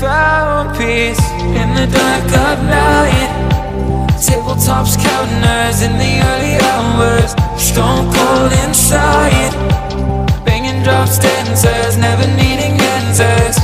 found peace in the dark of night. Tabletops counting hours in the early hours. Stone cold inside. Banging drops, dancers, never needing answers.